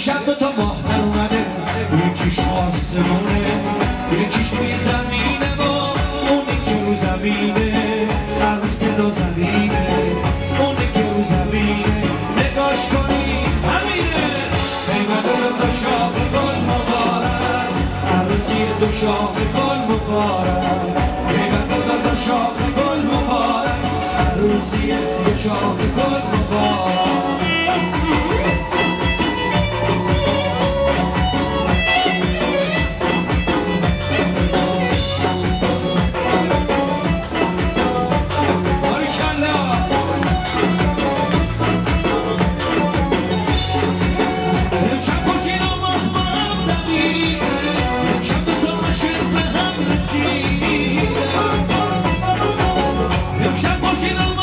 امشب دو تا ماهتر اومده. یکیش آسمونه یکیش توی زمینه با اونی که رو زمینه. عروس دو زمینه اونی که رو زمینه. نگاش کنی همینه. پیمده دو شاخ گل مبارد عروسی دو شاخ امشب خوشین و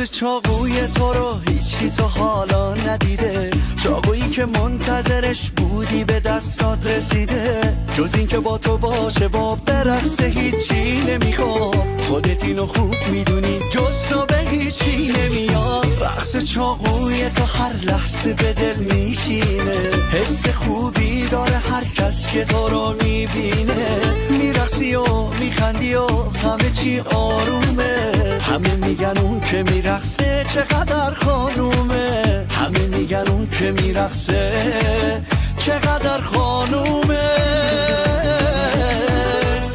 رقص چاقوی تو رو هیچکی تو حالا ندیده. چاقویی که منتظرش بودی به دستات رسیده. جز این که با تو باشه با برقص هیچی نمی‌خواد. خودت اینو خوب می‌دونی جز تو به هیچی نمیاد. رقص چاقوی تو هر لحظه به دل میشینه. حس خوبی داره هر کس که تو رو می‌بینه. میرقصی و میخندی و همه چی آرومه. همه میگن اون که میرقصه چقدر خانومه؟ همه میگن اون که میرقصه چقدر خانومه؟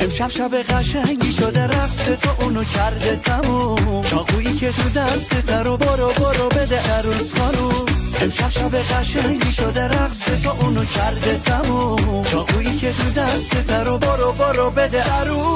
امشب شب قشنگی شده رقص تو اونو کرده تموم. چاقویی که تو دستت رو برو برو بده عروس خانوم. امشب شب قشنگی شده رقص تو اونو کرده تموم. چاقویی که تو دستت رو برو برو بده عروس.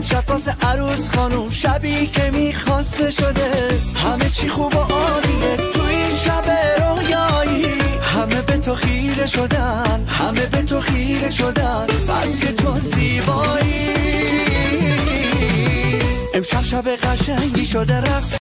امشب واسه عروس خانوم شبی که می‌خواسته شده. همه چی خوب و عالیه تو این شب رویایی. همه به تو خیره شدن همه به تو خیره شدن. بس که تو زیبایی. امشب شب قشنگی شده رقص